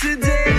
today.